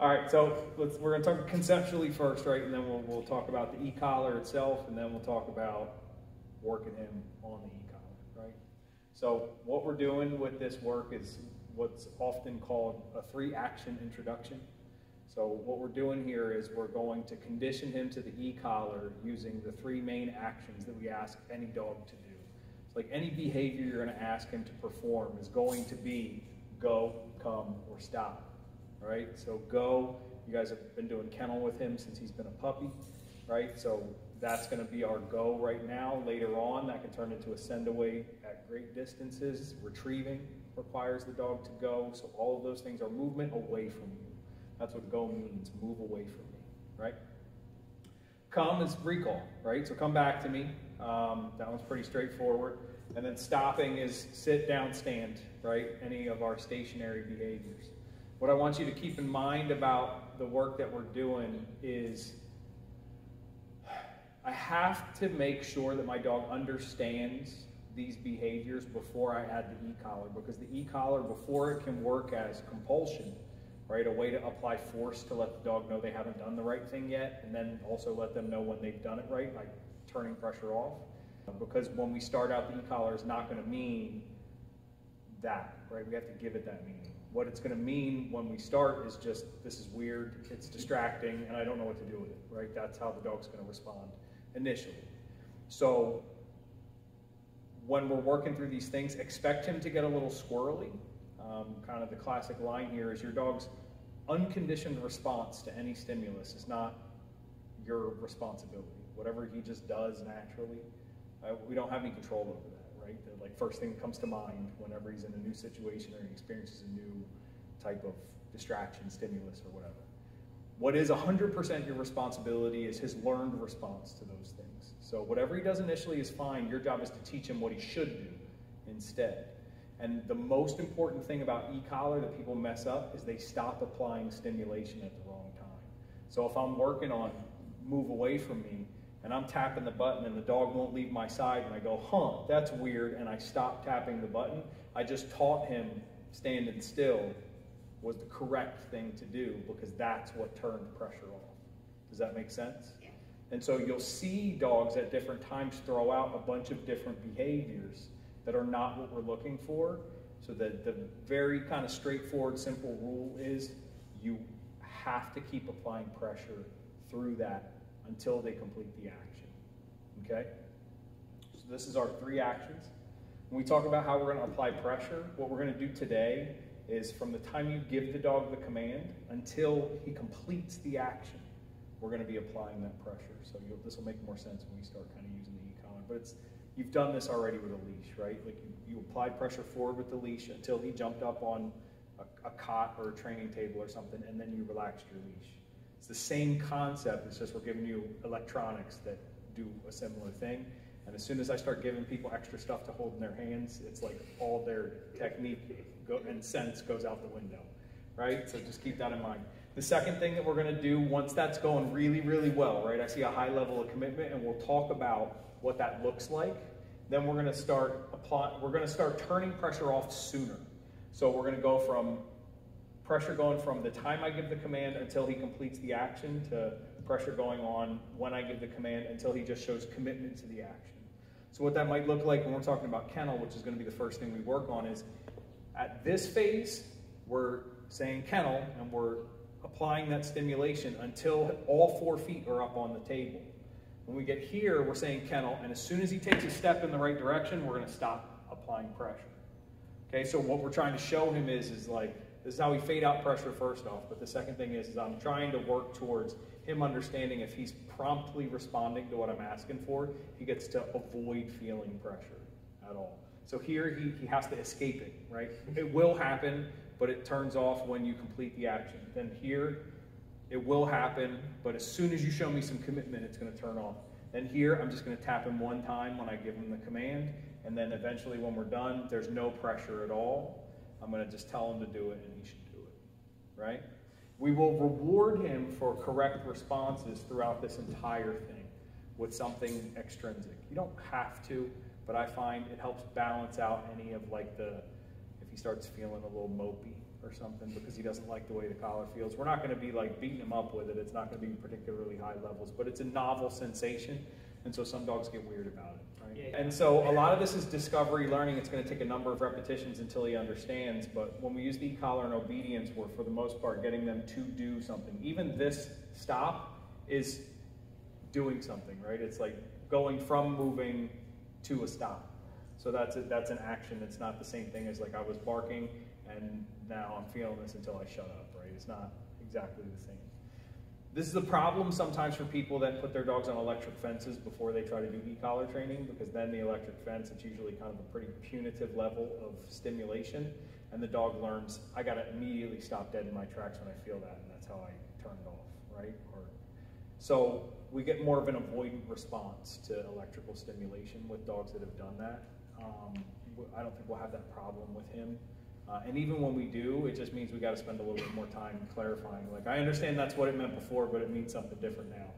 All right, so we're going to talk conceptually first, right? And then we'll, we'll talk about the e-collar itself, and then we'll talk about working him on the e-collar, right? So what we're doing with this work is what's often called a three-action introduction. So what we're doing here is we're going to condition him to the e-collar using the three main actions that we ask any dog to do. So like any behavior you're going to ask him to perform is going to be go, come, or stop right? So go, you guys have been doing kennel with him since he's been a puppy, right? So that's going to be our go right now. Later on, that can turn into a send away at great distances. Retrieving requires the dog to go. So all of those things are movement away from you. That's what go means, move away from me, right? Come is recall, right? So come back to me. Um, that one's pretty straightforward. And then stopping is sit, down, stand, right? Any of our stationary behaviors. What I want you to keep in mind about the work that we're doing is I have to make sure that my dog understands these behaviors before I add the e-collar because the e-collar, before it can work as compulsion, right, a way to apply force to let the dog know they haven't done the right thing yet and then also let them know when they've done it right, by turning pressure off. Because when we start out, the e-collar is not going to mean that, right? We have to give it that meaning what it's going to mean when we start is just this is weird, it's distracting, and I don't know what to do with it, right? That's how the dog's going to respond initially. So when we're working through these things, expect him to get a little squirrely. Um, kind of the classic line here is your dog's unconditioned response to any stimulus is not your responsibility. Whatever he just does naturally, uh, we don't have any control over that right? The like first thing that comes to mind whenever he's in a new situation or he experiences a new type of distraction, stimulus, or whatever. What is 100% your responsibility is his learned response to those things. So whatever he does initially is fine. Your job is to teach him what he should do instead. And the most important thing about e-collar that people mess up is they stop applying stimulation at the wrong time. So if I'm working on move away from me, and I'm tapping the button and the dog won't leave my side and I go, huh, that's weird, and I stop tapping the button, I just taught him standing still was the correct thing to do because that's what turned pressure off. Does that make sense? Yeah. And so you'll see dogs at different times throw out a bunch of different behaviors that are not what we're looking for. So the, the very kind of straightforward, simple rule is you have to keep applying pressure through that until they complete the action. Okay? So this is our three actions. When we talk about how we're going to apply pressure, what we're going to do today is from the time you give the dog the command until he completes the action, we're going to be applying that pressure. So this will make more sense when we start kind of using the e-collar. But it's you've done this already with a leash, right? Like you, you applied pressure forward with the leash until he jumped up on a, a cot or a training table or something, and then you relaxed your leash. It's the same concept, it's just we're giving you electronics that do a similar thing. And as soon as I start giving people extra stuff to hold in their hands, it's like all their technique and sense goes out the window, right? So just keep that in mind. The second thing that we're going to do once that's going really, really well, right? I see a high level of commitment, and we'll talk about what that looks like. Then we're going to start apply, We're going to start turning pressure off sooner. So we're going to go from pressure going from the time I give the command until he completes the action to pressure going on when I give the command until he just shows commitment to the action. So what that might look like when we're talking about kennel, which is going to be the first thing we work on, is at this phase, we're saying kennel and we're applying that stimulation until all four feet are up on the table. When we get here, we're saying kennel, and as soon as he takes a step in the right direction, we're going to stop applying pressure. Okay, so what we're trying to show him is, is like, this is how we fade out pressure first off. But the second thing is, is I'm trying to work towards him understanding if he's promptly responding to what I'm asking for, he gets to avoid feeling pressure at all. So here he, he has to escape it, right? It will happen, but it turns off when you complete the action. Then here, it will happen, but as soon as you show me some commitment, it's going to turn off. Then here, I'm just going to tap him one time when I give him the command, and then eventually when we're done, there's no pressure at all. I'm going to just tell him to do it and he should do it. Right? We will reward him for correct responses throughout this entire thing with something extrinsic. You don't have to, but I find it helps balance out any of like the, if he starts feeling a little mopey or something because he doesn't like the way the collar feels. We're not going to be like beating him up with it. It's not going to be particularly high levels, but it's a novel sensation, and so some dogs get weird about it. Right? Yeah. And so a lot of this is discovery learning. It's going to take a number of repetitions until he understands. But when we use the e-collar and obedience, we're for the most part getting them to do something. Even this stop is doing something, right? It's like going from moving to a stop. So that's a, that's an action. It's not the same thing as like I was barking and now I'm feeling this until I shut up, right? It's not exactly the same. This is a problem sometimes for people that put their dogs on electric fences before they try to do e-collar training because then the electric fence, it's usually kind of a pretty punitive level of stimulation and the dog learns, I gotta immediately stop dead in my tracks when I feel that and that's how I turn it off, right? Or, so we get more of an avoidant response to electrical stimulation with dogs that have done that. Um, I don't think we'll have that problem with him. Uh, and even when we do, it just means we got to spend a little bit more time clarifying. Like, I understand that's what it meant before, but it means something different now.